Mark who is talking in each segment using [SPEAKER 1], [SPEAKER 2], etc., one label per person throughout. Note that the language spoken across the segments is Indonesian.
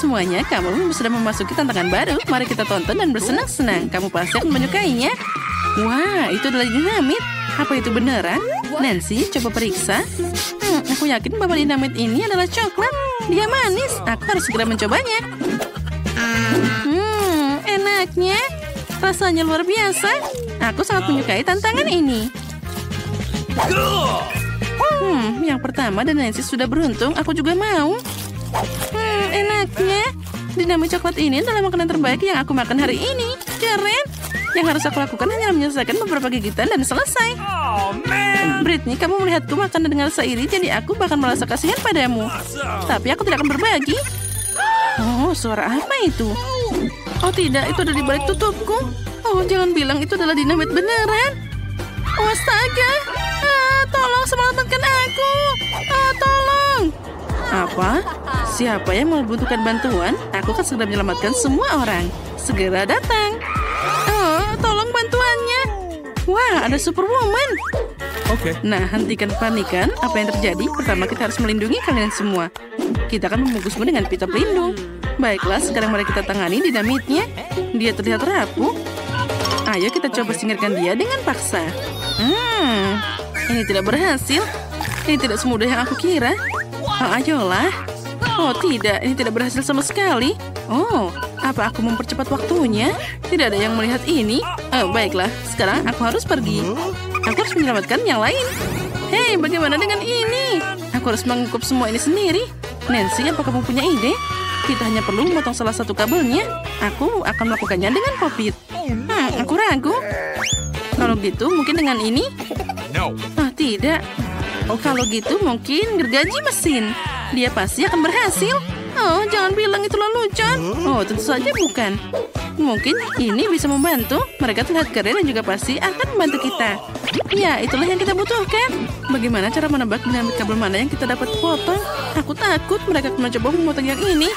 [SPEAKER 1] semuanya, kamu sudah memasuki tantangan baru. Mari kita tonton dan bersenang-senang. Kamu pasti akan menyukainya. Wah, itu adalah dinamit. Apa itu beneran? Nancy, coba periksa. Hmm, aku yakin bahwa dinamit ini adalah coklat. Dia manis. Aku harus segera mencobanya. Hmm, enaknya. Rasanya luar biasa. Aku sangat menyukai tantangan ini. Hmm, yang pertama dan Nancy sudah beruntung. Aku juga mau. Enaknya. Dinamit coklat ini adalah makanan terbaik yang aku makan hari ini. Keren. Yang harus aku lakukan hanya menyelesaikan beberapa gigitan dan selesai. Britney, kamu melihatku makan dengan rasa iri, jadi aku bahkan merasa kasihan padamu. Tapi aku tidak akan berbagi. Oh, suara apa itu? Oh tidak, itu ada di balik tutupku. Oh, jangan bilang itu adalah dinamit beneran. Oh, astaga. Ah, tolong selamatkan aku. Ah, tolong. Apa? Siapa yang membutuhkan bantuan? Aku akan segera menyelamatkan semua orang. Segera datang. Oh, tolong bantuannya. Wah, ada Superwoman.
[SPEAKER 2] Oke.
[SPEAKER 1] Nah, hentikan panikan. Apa yang terjadi? Pertama, kita harus melindungi kalian semua. Kita akan membungkusmu dengan pita pelindung. Baiklah, sekarang mari kita tangani dinamitnya. Dia terlihat rapuh. Ayo kita coba singkirkan dia dengan paksa. Hmm, ini tidak berhasil. Ini tidak semudah yang aku kira. Oh, ayolah. Oh, tidak. Ini tidak berhasil sama sekali. Oh, apa aku mempercepat waktunya? Tidak ada yang melihat ini. Oh, baiklah. Sekarang aku harus pergi. Aku harus menyelamatkan yang lain. Hei, bagaimana dengan ini? Aku harus mengukup semua ini sendiri. Nancy, apa kamu punya ide? Kita hanya perlu memotong salah satu kabelnya. Aku akan melakukannya dengan popit. Hmm, aku ragu. Kalau gitu, mungkin dengan ini?
[SPEAKER 2] No.
[SPEAKER 1] Oh, tidak. Oh, kalau gitu mungkin gergaji mesin. Dia pasti akan berhasil. Oh, jangan bilang itu lelucon. Oh, tentu saja bukan. Mungkin ini bisa membantu. Mereka terlihat keren dan juga pasti akan membantu kita. Ya, itulah yang kita butuhkan. Bagaimana cara menebak dinamit kabel mana yang kita dapat potong? Aku takut mereka akan mencoba memotong yang ini.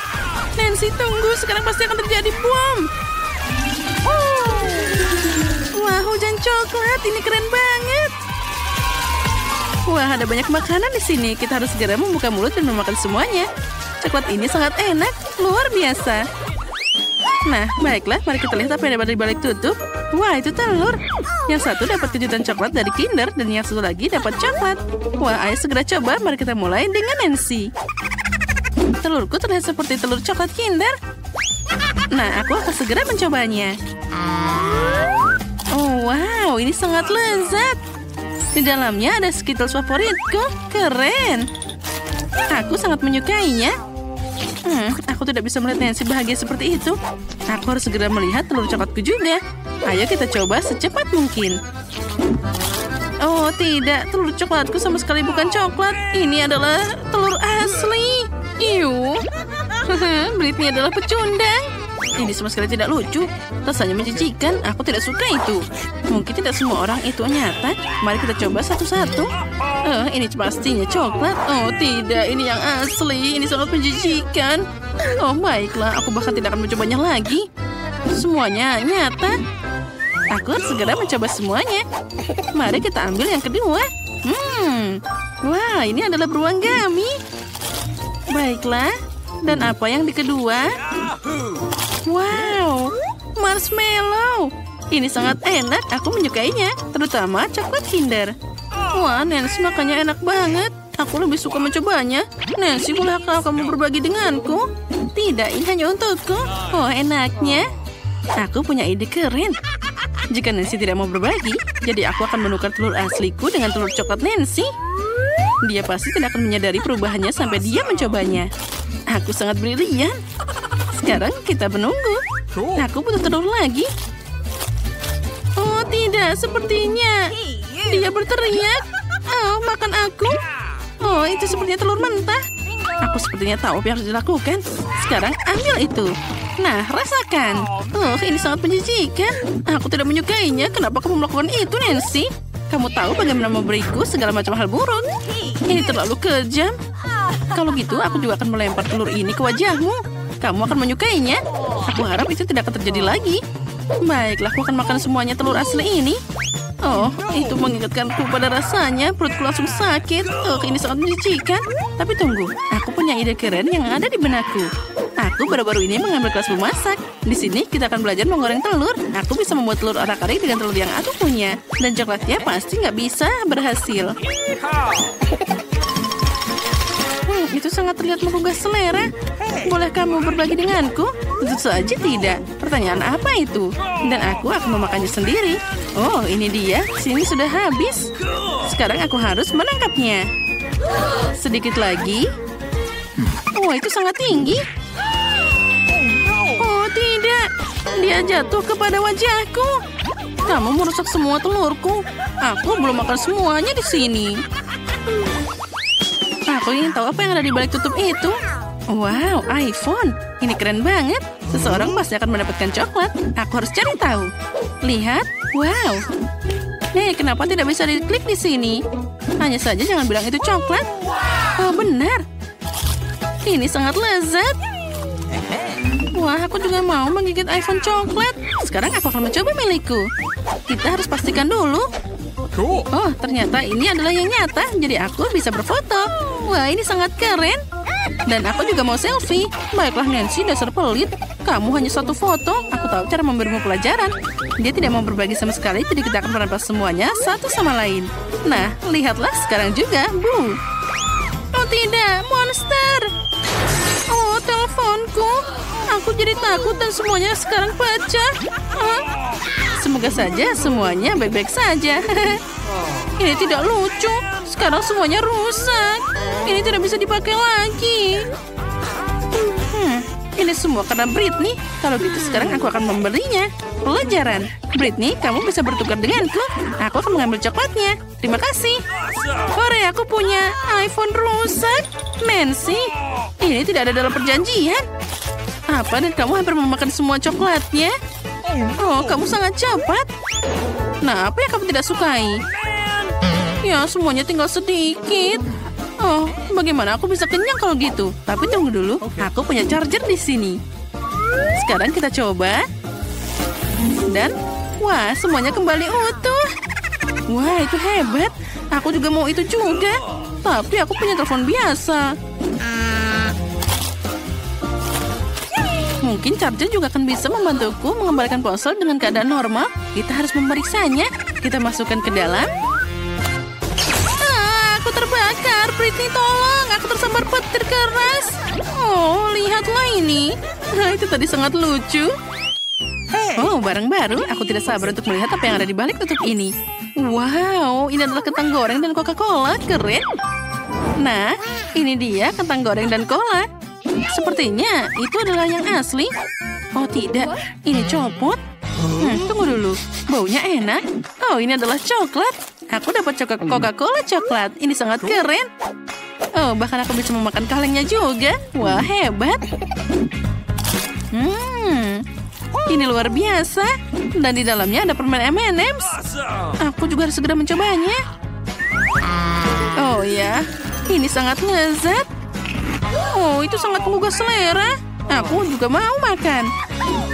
[SPEAKER 1] Nancy, tunggu. Sekarang pasti akan terjadi bom. Wah, hujan coklat. Ini keren banget. Wah, ada banyak makanan di sini. Kita harus segera membuka mulut dan memakan semuanya. Coklat ini sangat enak, luar biasa. Nah, baiklah, mari kita lihat apa yang ada di balik tutup. Wah, itu telur. Yang satu dapat kejutan coklat dari Kinder dan yang satu lagi dapat coklat. Wah, ayo segera coba. Mari kita mulai dengan Nancy. Telurku terlihat seperti telur coklat Kinder. Nah, aku akan segera mencobanya. Oh, wow, ini sangat lezat. Di dalamnya ada Skittles favoritku. Keren. Aku sangat menyukainya. Hmm, aku tidak bisa melihat Nancy bahagia seperti itu. Aku harus segera melihat telur coklatku juga. Ayo kita coba secepat mungkin. Oh tidak, telur coklatku sama sekali bukan coklat. Ini adalah telur asli. Iu. Britney adalah pecundang. Ini sama sekali tidak lucu. Rasanya menjijikan. Aku tidak suka itu. Mungkin tidak semua orang itu nyata. Mari kita coba satu-satu. Oh, ini pastinya coklat. Oh, tidak. Ini yang asli. Ini sangat menjijikan. Oh, baiklah. Aku bahkan tidak akan mencobanya lagi. Semuanya nyata. Aku harus segera mencoba semuanya. Mari kita ambil yang kedua. Hmm. Wah, ini adalah beruang gami. Baiklah. Dan apa yang di kedua? Wow, marshmallow. Ini sangat enak, aku menyukainya, terutama coklat Kinder. Wah, Nancy makannya enak banget. Aku lebih suka mencobanya. Nancy, bolehkah kamu berbagi denganku? Tidak, ini hanya untukku. Oh, enaknya. Aku punya ide keren. Jika Nancy tidak mau berbagi, jadi aku akan menukar telur asliku dengan telur coklat Nancy. Dia pasti tidak akan menyadari perubahannya sampai dia mencobanya. Aku sangat brilian. Sekarang kita menunggu. Aku butuh telur lagi. Oh tidak, sepertinya dia berteriak. Oh, makan aku. Oh, itu sepertinya telur mentah. Aku sepertinya tahu apa yang harus dilakukan. Sekarang ambil itu. Nah, rasakan. Oh, ini sangat menjijikan. Aku tidak menyukainya. Kenapa kamu melakukan itu, Nancy? Kamu tahu bagaimana memberiku segala macam hal buruk. Ini terlalu kejam. Kalau gitu, aku juga akan melempar telur ini ke wajahmu. Kamu akan menyukainya. Aku harap itu tidak akan terjadi lagi. Baiklah, aku akan makan semuanya telur asli ini. Oh, itu mengingatkanku pada rasanya. Perutku langsung sakit. Oh, ini sangat menjijikan. Tapi tunggu, aku punya ide keren yang ada di benakku. Aku baru-baru ini mengambil kelas memasak. Di sini kita akan belajar menggoreng telur. Aku bisa membuat telur arak-arik dengan telur yang aku punya. Dan coklatnya pasti nggak bisa berhasil. Hmm, itu sangat terlihat menggugah selera. Boleh kamu berbagi denganku? Tentu saja tidak. Pertanyaan apa itu? Dan aku akan memakannya sendiri. Oh, ini dia. Sini sudah habis. Sekarang aku harus menangkapnya. Sedikit lagi. Oh, itu sangat tinggi. Oh, tidak. Dia jatuh kepada wajahku. Kamu merusak semua telurku. Aku belum makan semuanya di sini. Aku ingin tahu apa yang ada di balik tutup itu. Wow, iPhone. Ini keren banget. Seseorang pasti akan mendapatkan coklat. Aku harus cari tahu. Lihat. Wow. Hei, kenapa tidak bisa diklik di sini? Hanya saja jangan bilang itu coklat. Oh, benar. Ini sangat lezat. Wah, aku juga mau menggigit iPhone coklat. Sekarang aku akan mencoba milikku. Kita harus pastikan dulu. Oh, ternyata ini adalah yang nyata, jadi aku bisa berfoto. Wah, ini sangat keren. Dan aku juga mau selfie. Baiklah Nancy, dasar pelit. Kamu hanya satu foto. Aku tahu cara memberimu pelajaran. Dia tidak mau berbagi sama sekali, jadi kita akan merampas semuanya satu sama lain. Nah, lihatlah sekarang juga. Bu. Oh tidak, monster. Oh, teleponku. Aku jadi takut dan semuanya sekarang pecah. Huh? Semoga saja semuanya baik-baik saja. Ini tidak lucu. Sekarang semuanya rusak. Ini tidak bisa dipakai lagi. Hmm, ini semua karena Britney. Kalau gitu sekarang aku akan memberinya pelajaran. Britney, kamu bisa bertukar denganku. Aku akan mengambil coklatnya. Terima kasih. Hore, aku punya iPhone rusak. Nancy, ini tidak ada dalam perjanjian. Apa dan kamu hampir memakan semua coklatnya? Oh, kamu sangat cepat. Nah, apa yang kamu tidak sukai? Ya, semuanya tinggal sedikit. Oh, bagaimana aku bisa kenyang kalau gitu? Tapi tunggu dulu, aku punya charger di sini. Sekarang kita coba. Dan, wah, semuanya kembali utuh. Wah, itu hebat. Aku juga mau itu juga. Tapi aku punya telepon biasa. Mungkin charger juga akan bisa membantuku mengembalikan ponsel dengan keadaan normal. Kita harus memeriksanya. Kita masukkan ke dalam. Aku terbakar. Britney, tolong. Aku tersambar petir keras. Oh, lihatlah ini. Nah, itu tadi sangat lucu. Oh, barang baru. Aku tidak sabar untuk melihat apa yang ada di balik tutup ini. Wow, ini adalah kentang goreng dan Coca-Cola. Keren. Nah, ini dia kentang goreng dan cola. Sepertinya itu adalah yang asli. Oh tidak, ini copot. Hmm, tunggu dulu, baunya enak. Oh ini adalah coklat. Aku dapat Coca-Cola coklat. Ini sangat keren. Oh bahkan aku bisa memakan kalengnya juga. Wah hebat. Hmm, ini luar biasa. Dan di dalamnya ada permen M&M's. Aku juga harus segera mencobanya. Oh ya, ini sangat lezat. Oh, itu sangat menggugah selera. Aku juga mau makan.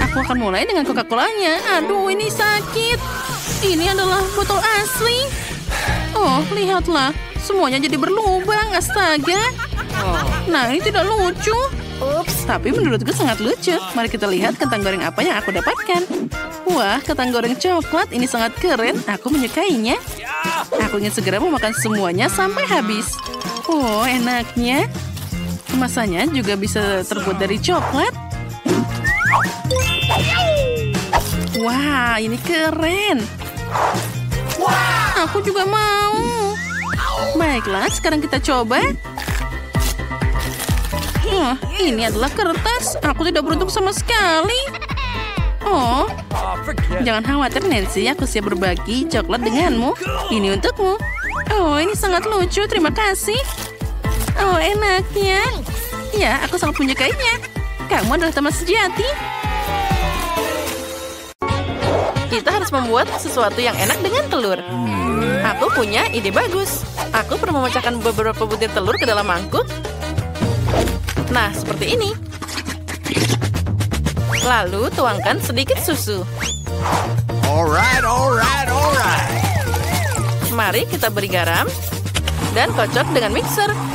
[SPEAKER 1] Aku akan mulai dengan Coca-Colanya. Aduh, ini sakit. Ini adalah botol asli. Oh, lihatlah. Semuanya jadi berlubang, astaga. Nah, ini tidak lucu. Ups, tapi menurutku sangat lucu. Mari kita lihat kentang goreng apa yang aku dapatkan. Wah, kentang goreng coklat ini sangat keren. Aku menyukainya. Aku ingin segera memakan semuanya sampai habis. Oh, enaknya. Kemasannya juga bisa terbuat dari coklat. Wah, ini keren. Aku juga mau. Baiklah, sekarang kita coba. Wah, ini adalah kertas. Aku tidak beruntung sama sekali. Oh, jangan khawatir Nancy, aku siap berbagi coklat denganmu. Ini untukmu. Oh, ini sangat lucu. Terima kasih. Oh, enaknya. Ya, aku sangat menyukainya. Kamu adalah teman sejati. Kita harus membuat sesuatu yang enak dengan telur. Aku punya ide bagus. Aku perlu memecahkan beberapa butir telur ke dalam mangkuk. Nah, seperti ini. Lalu tuangkan sedikit susu.
[SPEAKER 2] Alright, alright, alright.
[SPEAKER 1] Mari kita beri garam dan kocok dengan mixer.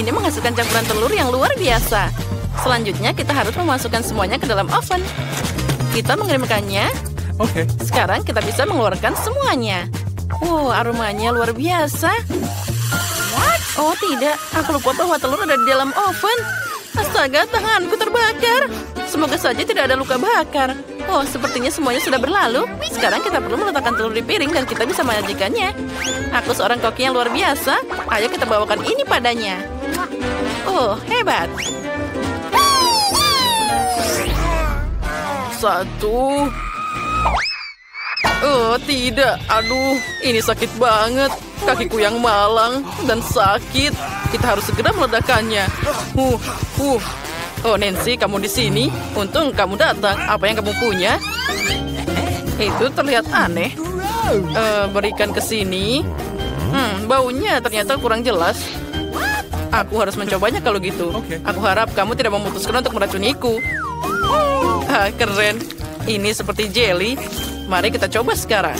[SPEAKER 3] Ini menghasilkan campuran telur yang luar biasa. Selanjutnya kita harus memasukkan semuanya ke dalam oven. Kita mengirimkannya.
[SPEAKER 2] Okay.
[SPEAKER 3] Sekarang kita bisa mengeluarkan semuanya. Wow, aromanya luar biasa. Oh tidak, aku lupa bahwa telur ada di dalam oven. Astaga, tanganku terbakar. Semoga saja tidak ada luka bakar. Oh, sepertinya semuanya sudah berlalu. Sekarang kita perlu meletakkan telur di piring dan kita bisa menyajikannya. Aku seorang koki yang luar biasa. Ayo kita bawakan ini padanya. Oh, hebat. Satu. Oh, tidak. Aduh, ini sakit banget. Kakiku yang malang dan sakit. Kita harus segera meledakkannya. Uh, uh. Oh, Nancy, kamu di sini. Untung kamu datang. Apa yang kamu punya? Itu terlihat aneh. Eh, berikan ke sini. Hmm, baunya ternyata kurang jelas. Aku harus mencobanya kalau gitu. Aku harap kamu tidak memutuskan untuk meracuniku. Ah, keren. Ini seperti jelly. Mari kita coba sekarang.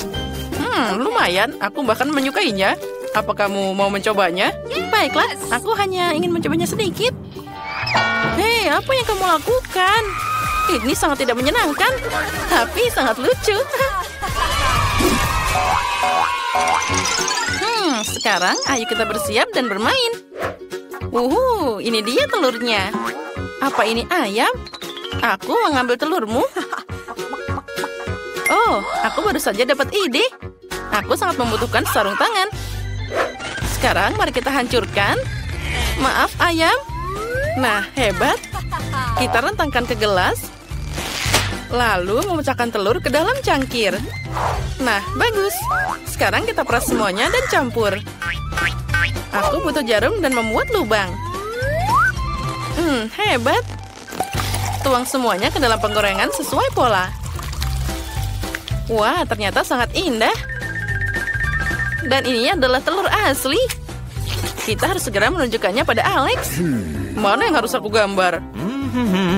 [SPEAKER 3] Hmm, lumayan. Aku bahkan menyukainya. Apa kamu mau mencobanya? Baiklah, aku hanya ingin mencobanya sedikit. Hei, apa yang kamu lakukan? Ini sangat tidak menyenangkan, tapi sangat lucu. Hmm, sekarang ayo kita bersiap dan bermain. Uhu, ini dia telurnya. Apa ini ayam? Aku mengambil telurmu. Oh, aku baru saja dapat ide. Aku sangat membutuhkan sarung tangan. Sekarang mari kita hancurkan. Maaf, ayam. Nah, hebat. Kita rentangkan ke gelas. Lalu memecahkan telur ke dalam cangkir. Nah, bagus. Sekarang kita peras semuanya dan campur. Aku butuh jarum dan memuat lubang. Hmm, hebat. Tuang semuanya ke dalam penggorengan sesuai pola. Wah, ternyata sangat indah. Dan ini adalah telur asli. Kita harus segera menunjukkannya pada Alex. Mana yang harus aku gambar?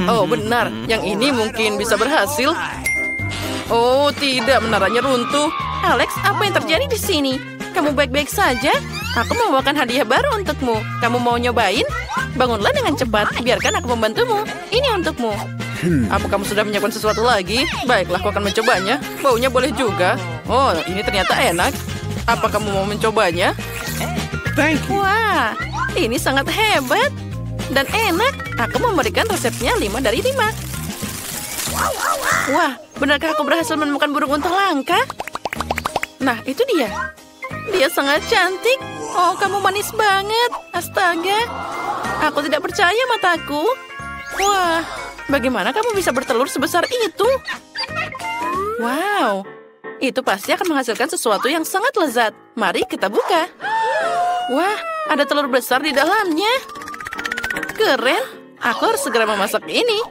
[SPEAKER 3] Oh, benar. Yang ini mungkin bisa berhasil. Oh, tidak. Menaranya runtuh. Alex, apa yang terjadi di sini? Kamu baik-baik saja? Aku membawakan hadiah baru untukmu. Kamu mau nyobain? Bangunlah dengan cepat. Biarkan aku membantumu. Ini untukmu. Apa kamu sudah menyiapkan sesuatu lagi? Baiklah, aku akan mencobanya. Baunya boleh juga. Oh, ini ternyata enak. Apa kamu mau mencobanya?
[SPEAKER 2] Thank you.
[SPEAKER 3] Wah, ini sangat hebat dan enak. Aku memberikan resepnya 5 dari 5. Wah, benarkah aku berhasil menemukan burung unta langka? Nah, itu dia. Dia sangat cantik. Oh, kamu manis banget. Astaga. Aku tidak percaya mataku. Wah, bagaimana kamu bisa bertelur sebesar itu? Wow, itu pasti akan menghasilkan sesuatu yang sangat lezat. Mari kita buka. Wah, ada telur besar di dalamnya. Keren. Aku harus segera memasak ini.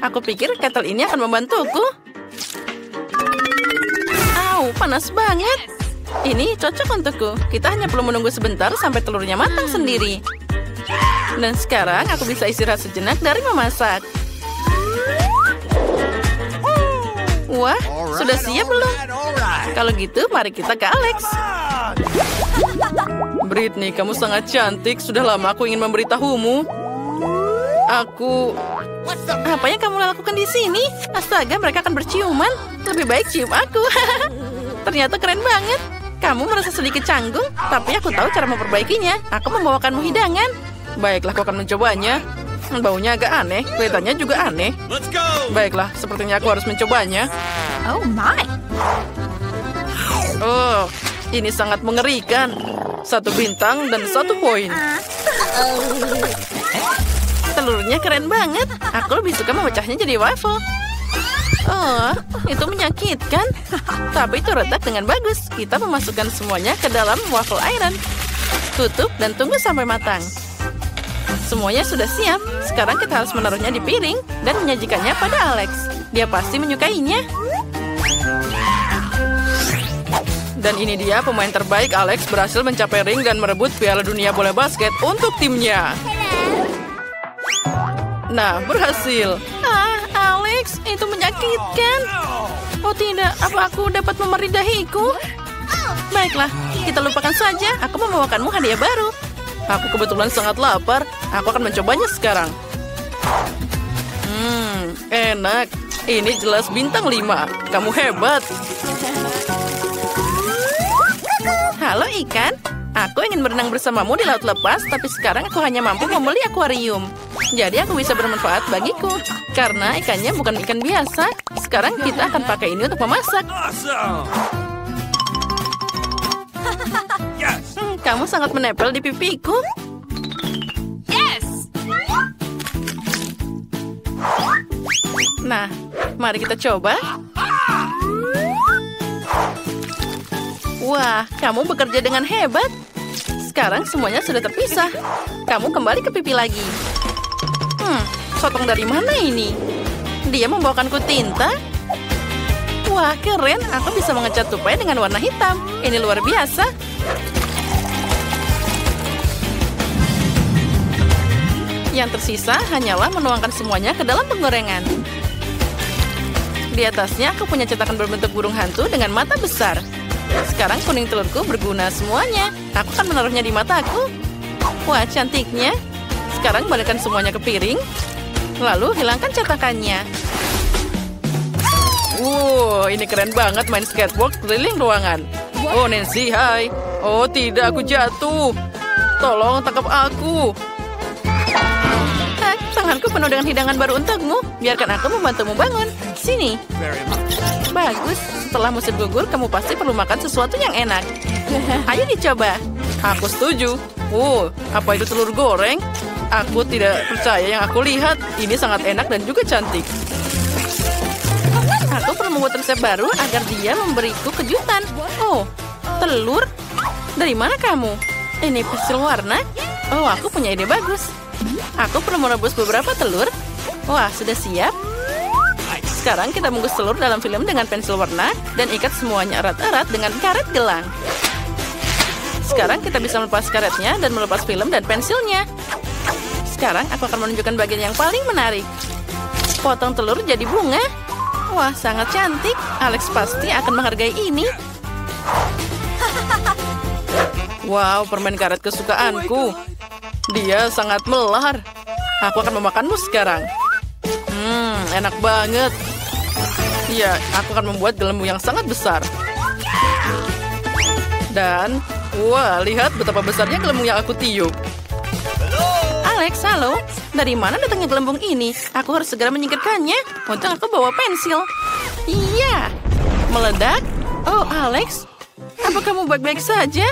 [SPEAKER 3] Aku pikir kettle ini akan membantuku. Au, panas banget. Ini cocok untukku. Kita hanya perlu menunggu sebentar sampai telurnya matang sendiri. Dan sekarang aku bisa istirahat sejenak dari memasak. Wah, sudah siap belum? Kalau gitu, mari kita ke Alex. Britney, kamu sangat cantik. Sudah lama aku ingin memberitahumu. Aku... Apa yang kamu lakukan di sini? Astaga, mereka akan berciuman. Lebih baik cium aku. Ternyata keren banget. Kamu merasa sedikit canggung, tapi aku tahu cara memperbaikinya. Aku membawakanmu hidangan. Baiklah, aku akan mencobanya. Baunya agak aneh, kelihatannya juga aneh.
[SPEAKER 2] Let's go.
[SPEAKER 3] Baiklah, sepertinya aku harus mencobanya.
[SPEAKER 4] Oh my.
[SPEAKER 3] Oh, ini sangat mengerikan. Satu bintang dan satu poin. Telurnya keren banget. Aku lebih suka memecahnya jadi waffle. Oh, itu menyakitkan. Tapi itu retak dengan bagus. Kita memasukkan semuanya ke dalam waffle iron. Tutup dan tunggu sampai matang. Semuanya sudah siap. Sekarang kita harus menaruhnya di piring dan menyajikannya pada Alex. Dia pasti menyukainya. Dan ini dia pemain terbaik Alex berhasil mencapai ring dan merebut Piala Dunia Bola Basket untuk timnya. Nah, berhasil. Ah, Alex, itu menyakitkan. Oh tidak, apa aku dapat memeridahiku? Baiklah, kita lupakan saja. Aku membawakanmu hadiah baru.
[SPEAKER 1] Aku kebetulan sangat lapar. Aku akan mencobanya sekarang. Hmm, enak. Ini jelas bintang 5. Kamu hebat. Halo ikan. Aku ingin berenang bersamamu di laut lepas, tapi sekarang aku hanya mampu membeli akuarium. Jadi aku bisa bermanfaat bagiku. Karena ikannya bukan ikan biasa. Sekarang kita akan pakai ini untuk memasak. Hmm, kamu sangat menempel di pipiku. Nah, mari kita coba. Wah, kamu bekerja dengan hebat. Sekarang semuanya sudah terpisah. Kamu kembali ke pipi lagi. Hmm, sotong dari mana ini? Dia membawakanku tinta? Wah, keren. Aku bisa mengecat tupai dengan warna hitam. Ini luar biasa. Yang tersisa hanyalah menuangkan semuanya ke dalam penggorengan. Di atasnya aku punya cetakan berbentuk burung hantu dengan mata besar. Sekarang kuning telurku berguna semuanya. Aku akan menaruhnya di mataku. Wah, cantiknya. Sekarang balikkan semuanya ke piring. Lalu hilangkan cetakannya. Wow, ini keren banget main skateboard keliling ruangan. Oh, Nancy, hai. Oh, tidak, aku jatuh. Tolong tangkap aku. Tanganku penuh dengan hidangan baru untukmu. Biarkan aku membantumu bangun. Sini. Bagus. Setelah musim gugur, kamu pasti perlu makan sesuatu yang enak. Ayo dicoba. Aku setuju. Oh, apa itu telur goreng? Aku tidak percaya yang aku lihat. Ini sangat enak dan juga cantik. Aku perlu membuat resep baru agar dia memberiku kejutan. Oh, telur? Dari mana kamu? Ini pensil warna? Oh, aku punya ide bagus. Aku perlu merebus beberapa telur. Wah, sudah siap. Sekarang kita bungkus telur dalam film dengan pensil warna dan ikat semuanya erat-erat dengan karet gelang. Sekarang kita bisa melepas karetnya dan melepas film dan pensilnya. Sekarang aku akan menunjukkan bagian yang paling menarik. Potong telur jadi bunga. Wah, sangat cantik. Alex pasti akan menghargai ini. Wow, permen karet kesukaanku. Dia sangat melar. Aku akan memakanmu sekarang. Hmm, enak banget. Ya, aku akan membuat gelembung yang sangat besar. Dan, wah, lihat betapa besarnya gelembung yang aku tiup. Alex, halo. Dari mana datangnya gelembung ini? Aku harus segera menyingkirkannya. Untung aku bawa pensil. Iya. Meledak? Oh, Alex. Apa kamu baik-baik saja?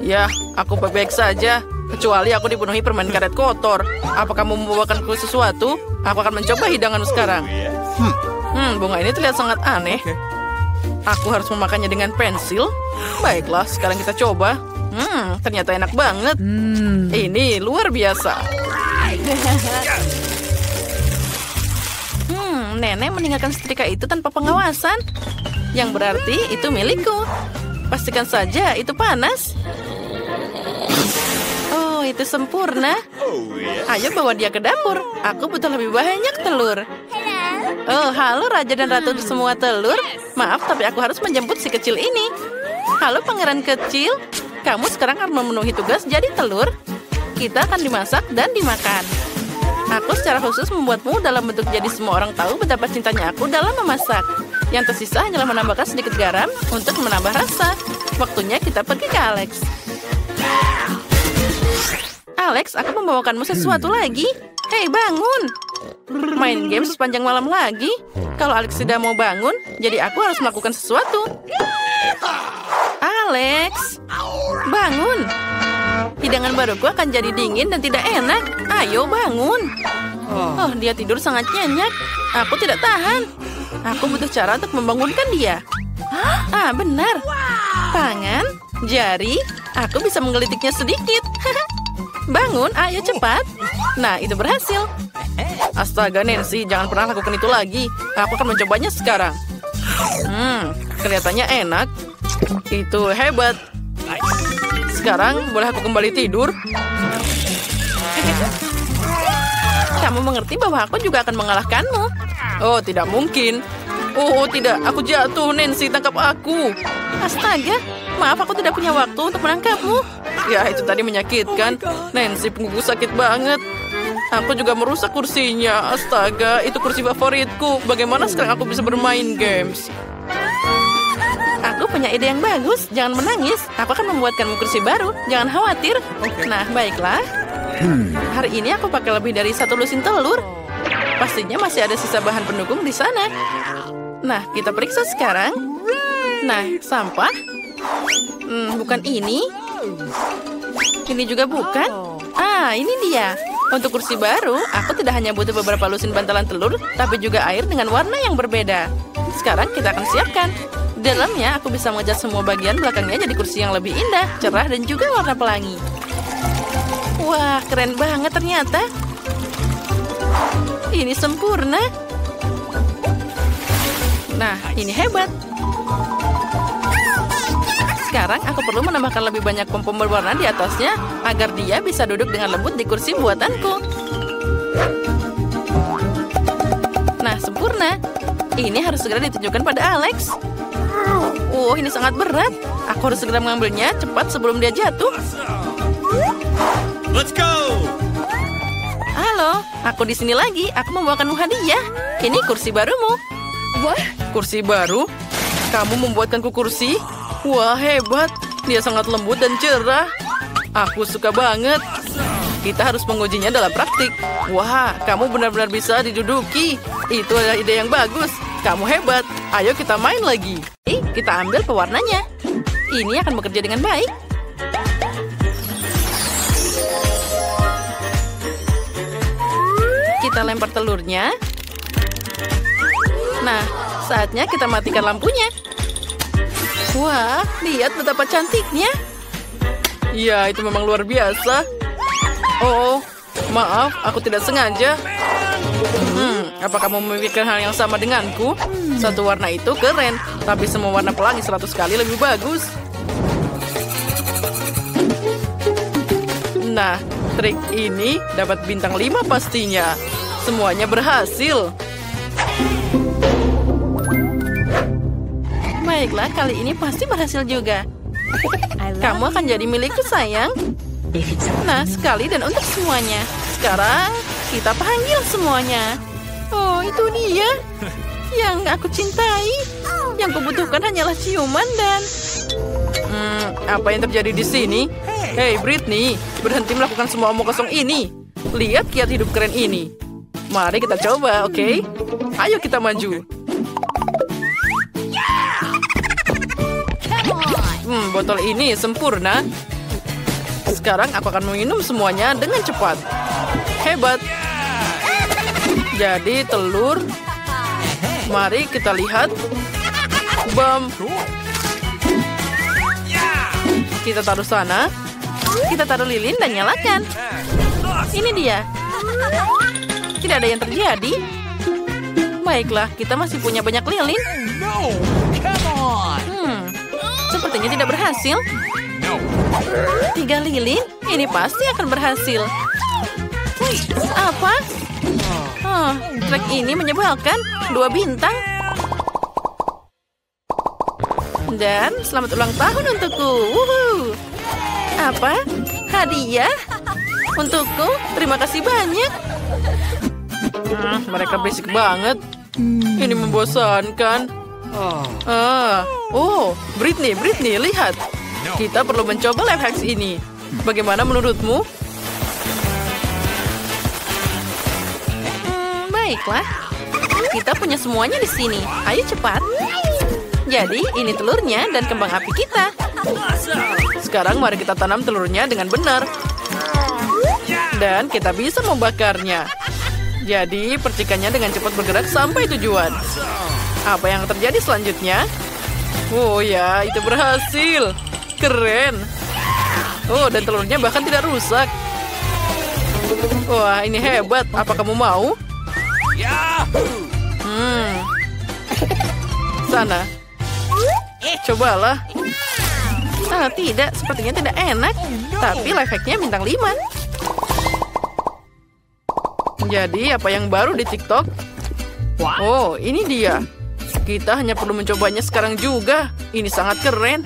[SPEAKER 1] Ya, aku baik-baik saja. Kecuali aku dipenuhi permen karet kotor. Apa kamu membawakanku sesuatu? Aku akan mencoba hidanganmu sekarang. Hmm, bunga ini terlihat sangat aneh. Aku harus memakannya dengan pensil. Baiklah, sekarang kita coba. Hmm, ternyata enak banget. Ini luar biasa. Hmm, nenek meninggalkan setrika itu tanpa pengawasan. Yang berarti itu milikku. Pastikan saja itu panas. Itu sempurna. Ayo bawa dia ke dapur. Aku butuh lebih banyak telur. Oh, halo Raja dan Ratu semua telur. Maaf, tapi aku harus menjemput si kecil ini. Halo pangeran kecil. Kamu sekarang akan memenuhi tugas jadi telur. Kita akan dimasak dan dimakan. Aku secara khusus membuatmu dalam bentuk jadi semua orang tahu betapa cintanya aku dalam memasak. Yang tersisa hanyalah menambahkan sedikit garam untuk menambah rasa. Waktunya kita pergi ke Alex. Alex, aku membawakanmu sesuatu lagi. Hei, bangun! Main game sepanjang malam lagi. Kalau Alex tidak mau bangun, jadi aku harus melakukan sesuatu. Alex, bangun! Hidangan baruku akan jadi dingin dan tidak enak. Ayo bangun. Oh, dia tidur sangat nyenyak. Aku tidak tahan. Aku butuh cara untuk membangunkan dia. Ah, benar. Tangan, jari, aku bisa menggelitiknya sedikit. Bangun, ayo cepat. Nah, itu berhasil. Astaga, Nancy, jangan pernah lakukan itu lagi. Aku akan mencobanya sekarang. Hmm, kelihatannya enak. Itu hebat. Sekarang, boleh aku kembali tidur? Kamu mengerti bahwa aku juga akan mengalahkanmu. Oh, tidak mungkin. Oh, tidak. Aku jatuh, Nancy. Tangkap aku. Astaga. Maaf, aku tidak punya waktu untuk menangkapmu. Ya, itu tadi menyakitkan. Nancy, punggungku sakit banget. Aku juga merusak kursinya. Astaga, itu kursi favoritku. Bagaimana sekarang aku bisa bermain games? Aku punya ide yang bagus. Jangan menangis. Aku akan membuatkanmu kursi baru. Jangan khawatir. Nah, baiklah. Hari ini aku pakai lebih dari satu lusin telur. Pastinya masih ada sisa bahan pendukung di sana. Nah, kita periksa sekarang. Nah, sampah. Hmm, bukan ini. Ini juga bukan. Ah, ini dia. Untuk kursi baru, aku tidak hanya butuh beberapa lusin bantalan telur, tapi juga air dengan warna yang berbeda. Sekarang kita akan siapkan. Di dalamnya, aku bisa mengecat semua bagian belakangnya jadi kursi yang lebih indah, cerah, dan juga warna pelangi. Wah, keren banget ternyata. Ini sempurna. Nah, ini hebat. Sekarang aku perlu menambahkan lebih banyak pom-pom berwarna di atasnya agar dia bisa duduk dengan lembut di kursi buatanku. Nah, sempurna. Ini harus segera ditunjukkan pada Alex. Oh, ini sangat berat. Aku harus segera mengambilnya cepat sebelum dia jatuh.
[SPEAKER 2] Let's go!
[SPEAKER 1] Halo, aku di sini lagi. Aku membawakanmu hadiah. Ini kursi barumu. Wah, kursi baru? Kamu membuatkanku kursi? Wah, hebat. Dia sangat lembut dan cerah. Aku suka banget. Kita harus mengujinya dalam praktik. Wah, kamu benar-benar bisa diduduki. Itu adalah ide yang bagus. Kamu hebat. Ayo kita main lagi. Eh, kita ambil pewarnanya. Ini akan bekerja dengan baik. Kita lempar telurnya. Nah, saatnya kita matikan lampunya. Wah, lihat betapa cantiknya. Ya, itu memang luar biasa. Oh, maaf, aku tidak sengaja. Hmm, apa kamu memikirkan hal yang sama denganku? Satu warna itu keren, tapi semua warna pelangi seratus kali lebih bagus. Nah, trik ini dapat bintang 5 pastinya. Semuanya berhasil. Baiklah, kali ini pasti berhasil juga. Kamu akan jadi milikku, sayang. Nah, sekali dan untuk semuanya. Sekarang, kita panggil semuanya. Oh, itu dia. Yang aku cintai. Yang kubutuhkan hanyalah ciuman dan... Hmm, apa yang terjadi di sini? Hei, Britney, berhenti melakukan semua omong kosong ini. Lihat kiat hidup keren ini. Mari kita coba, oke? Ayo kita maju. Hmm, botol ini sempurna. Sekarang aku akan minum semuanya dengan cepat. Hebat. Jadi telur. Mari kita lihat. Bam. Kita taruh sana. Kita taruh lilin dan nyalakan. Ini dia. Tidak ada yang terjadi. Baiklah, kita masih punya banyak lilin. Sepertinya tidak berhasil. Tiga lilin? Ini pasti akan berhasil. Apa? Oh, trek ini menyebalkan. Dua bintang. Dan selamat ulang tahun untukku. Wuhu. Apa? Hadiah? Untukku? Terima kasih banyak. Hmm, mereka berisik banget. Ini membosankan.
[SPEAKER 2] Oh,
[SPEAKER 1] Ah, oh, Britney, Britney, lihat. Kita perlu mencoba life hacks ini. Bagaimana menurutmu? Hmm, baiklah. Kita punya semuanya di sini. Ayo cepat. Jadi, ini telurnya dan kembang api kita. Sekarang mari kita tanam telurnya dengan benar. Dan kita bisa membakarnya. Jadi, percikannya dengan cepat bergerak sampai tujuan. Apa yang terjadi selanjutnya? Oh ya, itu berhasil. Keren. Oh, dan telurnya bahkan tidak rusak. Wah, ini hebat. Apa kamu mau?
[SPEAKER 2] Yahoo!
[SPEAKER 1] Hmm. Sana. Cobalah. Ah, tidak. Sepertinya tidak enak. Tapi life hack-nya bintang 5. Jadi, apa yang baru di TikTok? Oh, ini dia. Kita hanya perlu mencobanya sekarang juga. Ini sangat keren.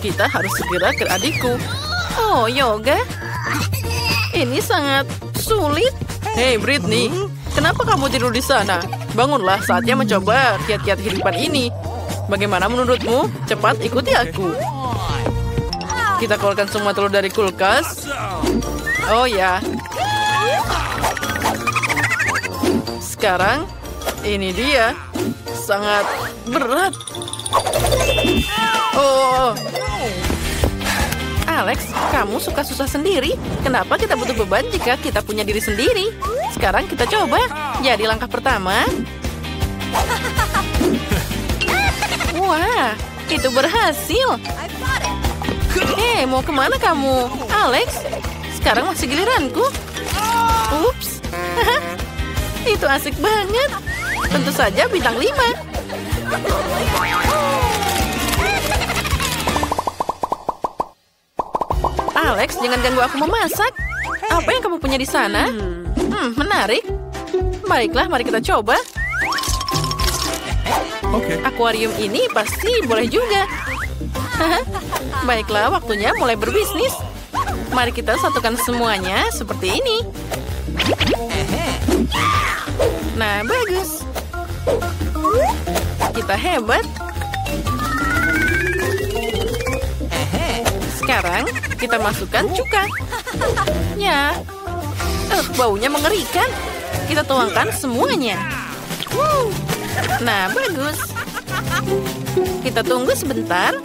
[SPEAKER 1] Kita harus segera ke adikku. Oh, yoga. Ini sangat sulit. Hei, Britney. Kenapa kamu tidur di sana? Bangunlah, saatnya mencoba kiat-kiat kehidupan ini. Bagaimana menurutmu? Cepat ikuti aku. Kita keluarkan semua telur dari kulkas. Oh ya. Sekarang, ini dia. Sangat berat. Oh, Alex, kamu suka susah sendiri. Kenapa kita butuh beban jika kita punya diri sendiri? Sekarang kita coba. Jadi langkah pertama. Wah, itu berhasil. Hei, mau ke mana kamu? Alex, sekarang masih giliranku. Ups. itu asik banget. Tentu saja bintang 5. Alex, jangan ganggu aku memasak. Apa yang kamu punya di sana? Hmm, menarik. Baiklah, mari kita coba.
[SPEAKER 2] Okay.
[SPEAKER 1] Akuarium ini pasti boleh juga. Baiklah, waktunya mulai berbisnis. Mari kita satukan semuanya seperti ini. Nah, bagus. Kita hebat. Sekarang kita masukkan cuka. Ya, eh, baunya mengerikan. Kita tuangkan semuanya. Nah, bagus. Kita tunggu sebentar.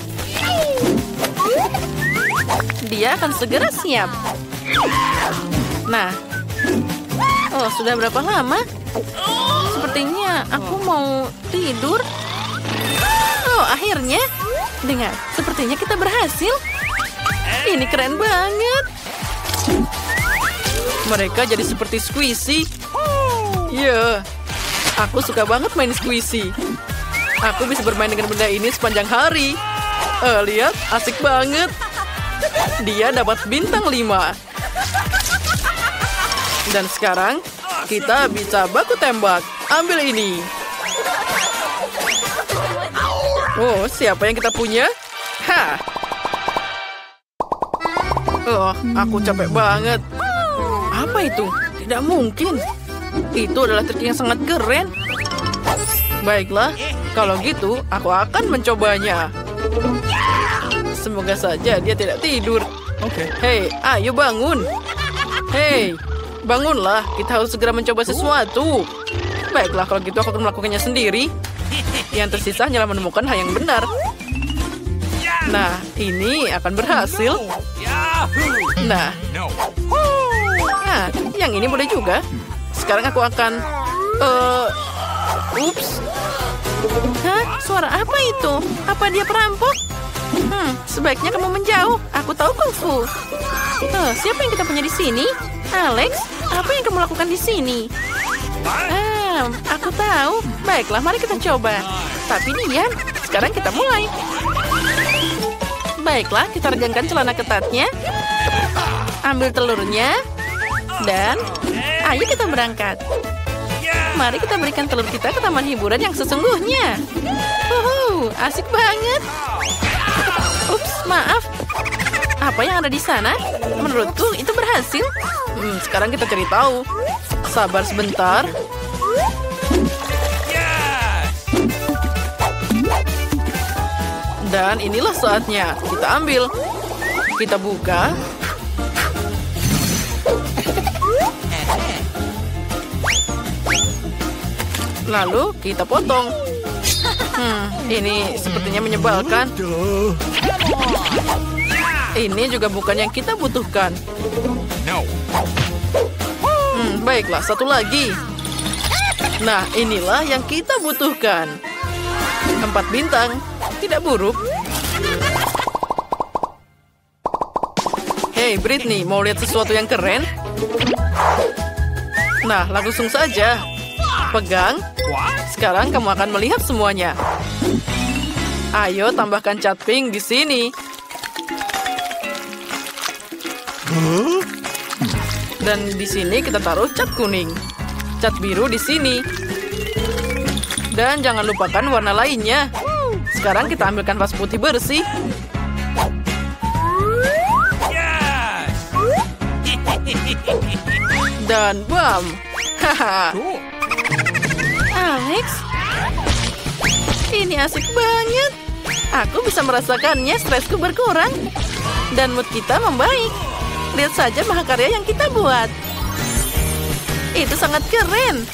[SPEAKER 1] Dia akan segera siap. Nah, oh sudah berapa lama? Sepertinya aku mau tidur. Oh, akhirnya. Dengar, sepertinya kita berhasil. Ini keren banget. Mereka jadi seperti squishy. Ya, aku suka banget main squishy. Aku bisa bermain dengan benda ini sepanjang hari. Eh, lihat, asik banget. Dia dapat bintang 5. Dan sekarang, kita bisa baku tembak. Ambil ini. Oh, siapa yang kita punya? Hah, Oh, aku capek banget. Apa itu? Tidak mungkin. Itu adalah trik yang sangat keren. Baiklah, kalau gitu aku akan mencobanya. Semoga saja dia tidak tidur.
[SPEAKER 2] Okay.
[SPEAKER 1] Hei, ayo bangun. Hei, bangunlah. Kita harus segera mencoba sesuatu. Baiklah, kalau gitu aku akan melakukannya sendiri. Yang tersisa hanyalah menemukan hal yang benar. Nah, ini akan berhasil. Nah. Nah, yang ini boleh juga. Sekarang aku akan... ups. Hah? Suara apa itu? Apa dia perampok? Hmm, sebaiknya kamu menjauh. Aku tahu kungfu. Tuh, siapa yang kita punya di sini? Alex, apa yang kamu lakukan di sini? Ah, aku tahu. Baiklah, mari kita coba. Tapi Dian, sekarang kita mulai. Baiklah, kita regangkan celana ketatnya. Ambil telurnya. Dan ayo kita berangkat. Mari kita berikan telur kita ke taman hiburan yang sesungguhnya. Uhu, asik banget. Ups, maaf. Apa yang ada di sana? Menurutku itu berhasil. Hmm, sekarang kita cari tahu. Sabar sebentar. Dan inilah saatnya. Kita ambil. Kita buka. Lalu kita potong. Hmm, ini sepertinya menyebalkan. Ini juga bukan yang kita butuhkan.
[SPEAKER 2] No.
[SPEAKER 1] Hmm, baiklah, satu lagi. Nah, inilah yang kita butuhkan. Empat bintang, tidak buruk. Hey, Britney, mau lihat sesuatu yang keren? Nah, langsung saja. Pegang. Sekarang kamu akan melihat semuanya. Ayo tambahkan cat pink di sini. Dan di sini kita taruh cat kuning. Cat biru di sini. Dan jangan lupakan warna lainnya. Sekarang kita ambil kanvas putih bersih. Dan bam. Alex, ini asik banget. Aku bisa merasakannya, stresku berkurang. Dan mood kita membaik. Lihat saja mahakarya yang kita buat. Itu sangat keren.